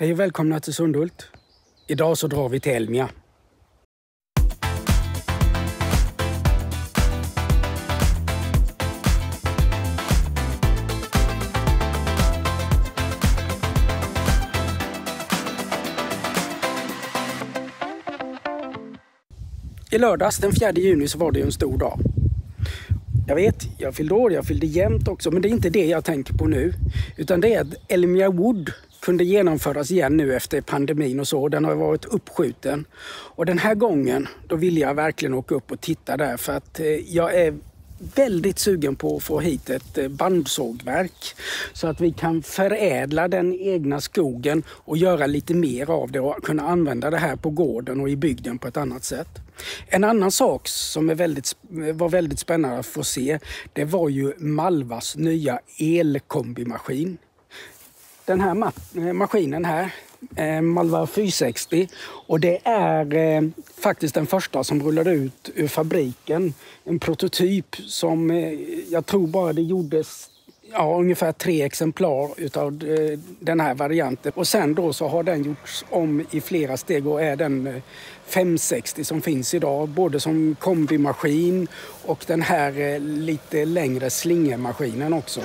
Hej och välkomna till Sundhult. Idag så drar vi till Elmia. I lördags den 4 juni så var det ju en stor dag. Jag vet, jag fyllde år, jag fyllde jämnt också, men det är inte det jag tänker på nu. Utan det är att Elmia Wood kunde genomföras igen nu efter pandemin och så. Den har varit uppskjuten. Och den här gången, då vill jag verkligen åka upp och titta där för att eh, jag är väldigt sugen på att få hit ett eh, bandsågverk så att vi kan förädla den egna skogen och göra lite mer av det och kunna använda det här på gården och i bygden på ett annat sätt. En annan sak som är väldigt, var väldigt spännande att få se, det var ju Malvas nya elkombimaskin. Den här ma- eh, maskinen här, eh, Malva 460 och det är eh, faktiskt den första som rullade ut ur fabriken. En prototyp som eh, jag tror bara det gjordes ja, ungefär tre exemplar utav eh, den här varianten. Och sen då så har den gjorts om i flera steg och är den eh, 560 som finns idag. Både som kombimaskin och den här eh, lite längre slingermaskinen också.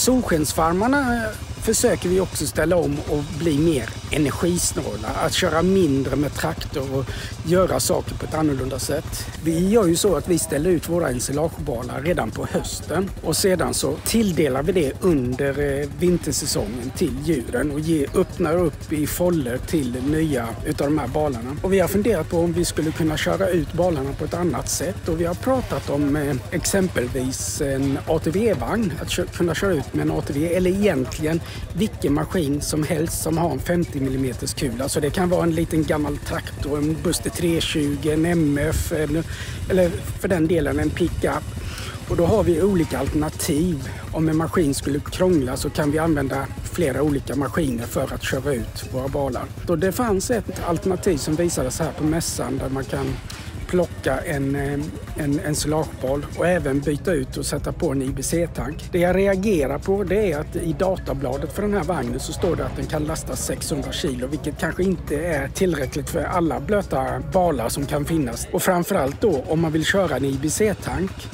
Solskensfarmarna eh, försöker vi också ställa om och bli mer energisnåla. Att köra mindre med traktor och göra saker på ett annorlunda sätt. Vi gör ju så att vi ställer ut våra ensilagebalar redan på hösten och sedan så tilldelar vi det under eh, vintersäsongen till djuren och ge, öppnar upp i foller till nya utav de här balarna. Och vi har funderat på om vi skulle kunna köra ut balarna på ett annat sätt och vi har pratat om eh, exempelvis en ATV-vagn, att kunna köra ut med en ATV eller egentligen vilken maskin som helst som har en 50 mm kula. Så det kan vara en liten gammal traktor, en Buster 320, en MF eller, eller för den delen en pickup. Och då har vi olika alternativ. Om en maskin skulle krångla så kan vi använda flera olika maskiner för att köra ut våra balar. Och det fanns ett alternativ som visades här på mässan där man kan plocka en, eh, en ensilagebal och även byta ut och sätta på en IBC-tank. Det jag reagerar på det är att i databladet för den här vagnen så står det att den kan lasta 600 kilo vilket kanske inte är tillräckligt för alla blöta balar som kan finnas. Och framförallt då om man vill köra en IBC-tank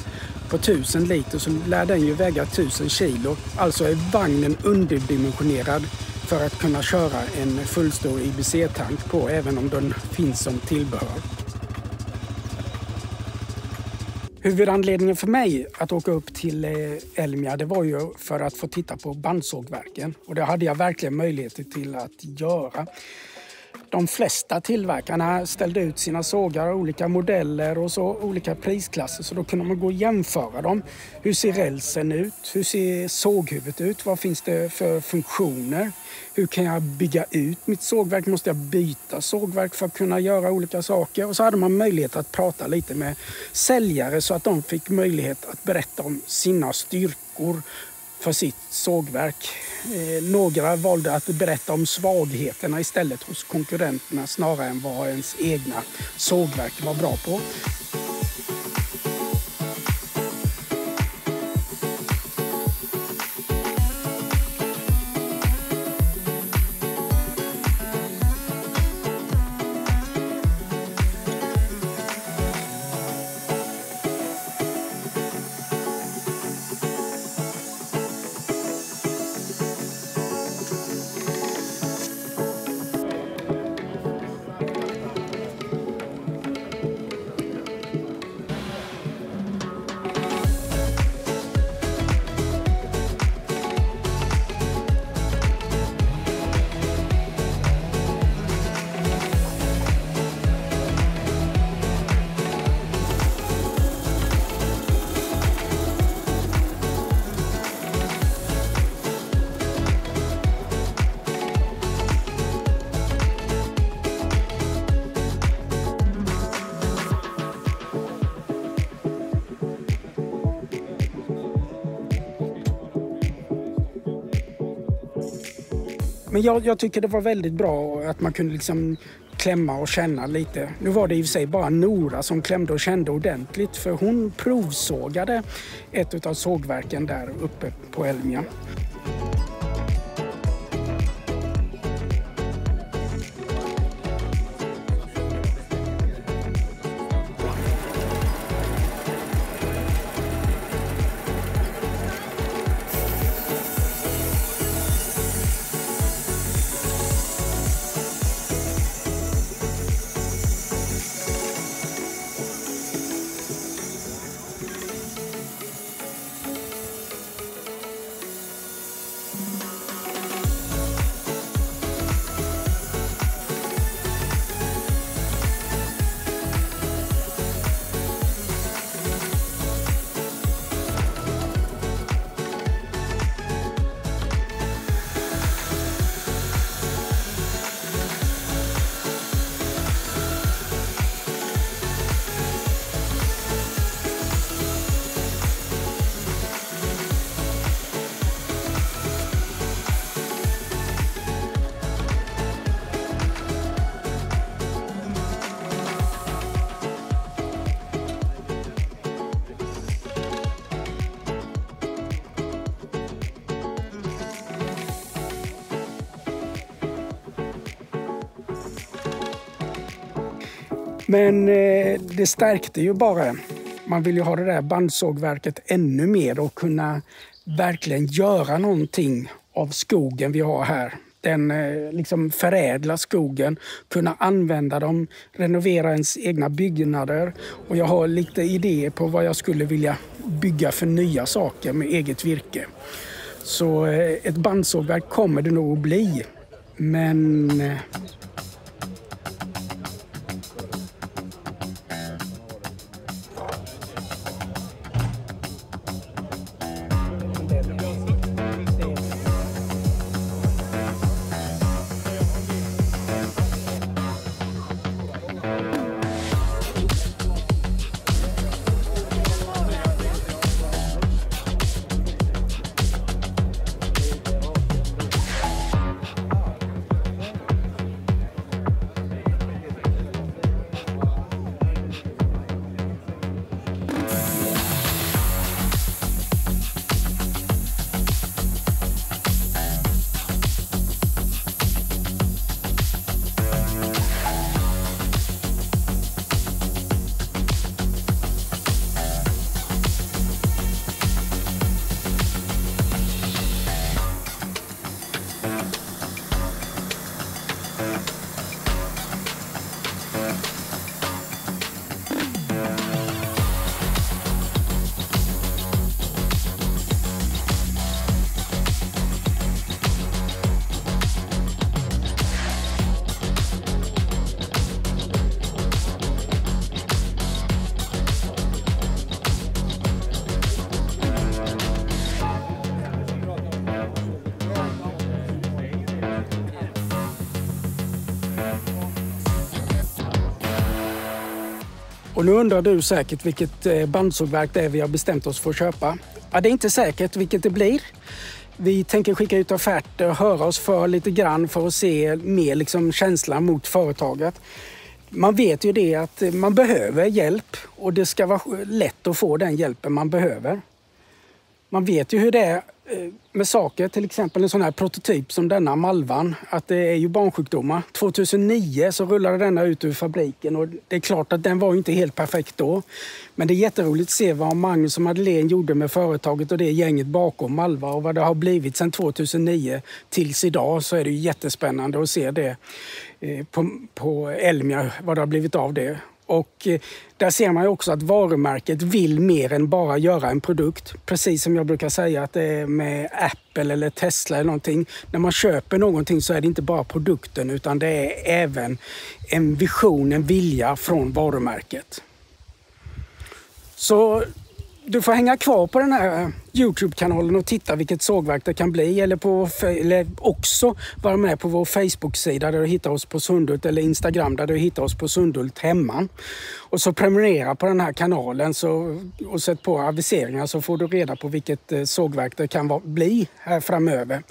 på 1000 liter så lär den ju väga 1000 kilo. Alltså är vagnen underdimensionerad för att kunna köra en fullstor IBC-tank på även om den finns som tillbehör. Huvudanledningen för mig att åka upp till eh, Elmia det var ju för att få titta på bandsågverken. Och det hade jag verkligen möjligheter till att göra. De flesta tillverkarna ställde ut sina sågar, olika modeller och så olika prisklasser så då kunde man gå och jämföra dem. Hur ser rälsen ut? Hur ser såghuvudet ut? Vad finns det för funktioner? Hur kan jag bygga ut mitt sågverk? Måste jag byta sågverk för att kunna göra olika saker? Och så hade man möjlighet att prata lite med säljare så att de fick möjlighet att berätta om sina styrkor för sitt sågverk. Eh, några valde att berätta om svagheterna istället hos konkurrenterna snarare än vad ens egna sågverk var bra på. Men jag, jag, tycker det var väldigt bra att man kunde liksom klämma och känna lite. Nu var det i och för sig bara Nora som klämde och kände ordentligt för hon provsågade ett av sågverken där uppe på Elmia. Men eh, det stärkte ju bara. Man vill ju ha det där bandsågverket ännu mer och kunna verkligen göra någonting av skogen vi har här. Den eh, liksom förädla skogen, kunna använda dem, renovera ens egna byggnader. Och jag har lite idéer på vad jag skulle vilja bygga för nya saker med eget virke. Så eh, ett bandsågverk kommer det nog att bli. Men eh, Och nu undrar du säkert vilket eh, bandsågverk det är vi har bestämt oss för att köpa. Ja, det är inte säkert vilket det blir. Vi tänker skicka ut offerter och höra oss för lite grann för att se mer liksom känslan mot företaget. Man vet ju det att man behöver hjälp och det ska vara lätt att få den hjälpen man behöver. Man vet ju hur det är eh, med saker, till exempel en sån här prototyp som denna Malvan, att det är ju barnsjukdomar. 2009 så rullade denna ut ur fabriken och det är klart att den var inte helt perfekt då. Men det är jätteroligt att se vad Magnus och Madeleine gjorde med företaget och det gänget bakom Malva och vad det har blivit sedan 2009 tills idag så är det jättespännande att se det eh, på, på Elmia, vad det har blivit av det. Och eh, där ser man ju också att varumärket vill mer än bara göra en produkt. Precis som jag brukar säga att det är med Apple eller Tesla eller någonting. När man köper någonting så är det inte bara produkten utan det är även en vision, en vilja från varumärket. Så du får hänga kvar på den här eh, Youtube-kanalen och titta vilket sågverk det kan bli. Eller, på, eller också vara med på vår Facebook-sida där du hittar oss på Sundhult eller Instagram där du hittar oss på Sundhult hemma. Och så prenumerera på den här kanalen så, och sätt på aviseringar så får du reda på vilket eh, sågverk det kan bli här framöver.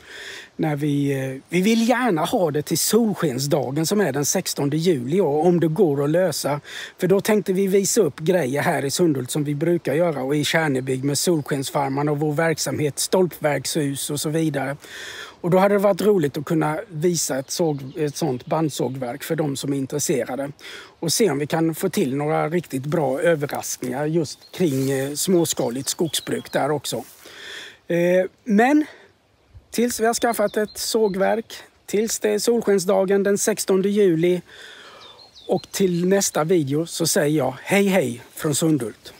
När vi, eh, vi vill gärna ha det till Solskensdagen som är den 16 juli år, om det går att lösa. För då tänkte vi visa upp grejer här i Sundhult som vi brukar göra och i Kärnebygd med Solskensfarmarna av vår verksamhet, stolpverkshus och så vidare. Och då hade det varit roligt att kunna visa ett, såg, ett sånt bandsågverk för de som är intresserade. Och se om vi kan få till några riktigt bra överraskningar just kring eh, småskaligt skogsbruk där också. Eh, men tills vi har skaffat ett sågverk, tills det är Solskensdagen den 16 juli och till nästa video så säger jag hej hej från Sundhult.